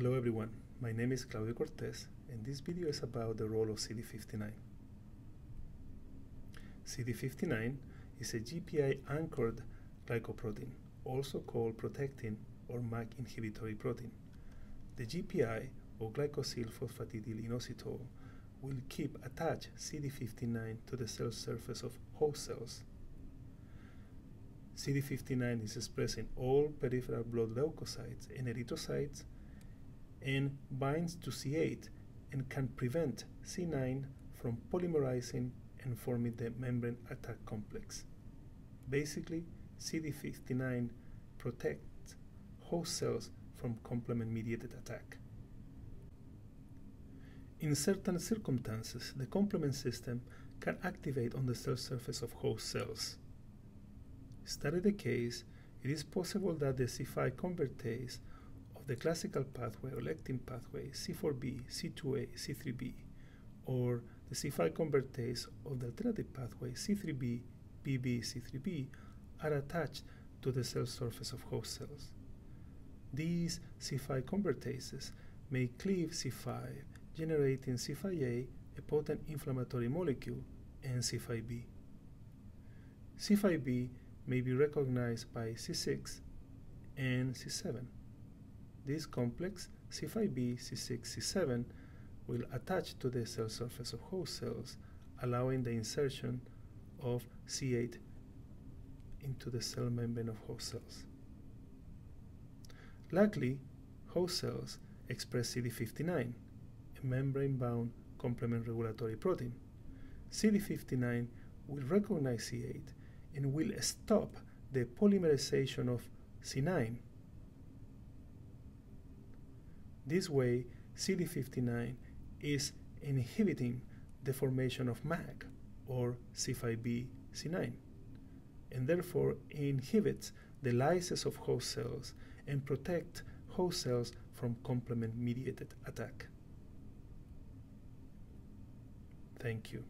Hello everyone, my name is Claudio Cortes and this video is about the role of CD59. CD59 is a GPI anchored glycoprotein, also called protectin or MAC inhibitory protein. The GPI or glycosyl phosphatidyl inositol will keep attached CD59 to the cell surface of host cells. CD59 is expressed in all peripheral blood leukocytes and erythrocytes and binds to C8 and can prevent C9 from polymerizing and forming the membrane attack complex. Basically, CD59 protects host cells from complement mediated attack. In certain circumstances, the complement system can activate on the cell surface of host cells. Study the case, it is possible that the C5 convertase the classical pathway or lectin pathway C4b, C2a, C3b, or the C5 convertase of the alternative pathway C3b, BB, C3b are attached to the cell surface of host cells. These C5 convertases may cleave C5, generating C5a, a potent inflammatory molecule, and C5b. C5b may be recognized by C6 and C7. This complex, C5b, C6, C7, will attach to the cell surface of host cells, allowing the insertion of C8 into the cell membrane of host cells. Luckily, host cells express CD59, a membrane-bound complement regulatory protein. CD59 will recognize C8 and will stop the polymerization of C9 this way, CD59 is inhibiting the formation of MAC or C5b C9 and therefore inhibits the lysis of host cells and protect host cells from complement mediated attack. Thank you.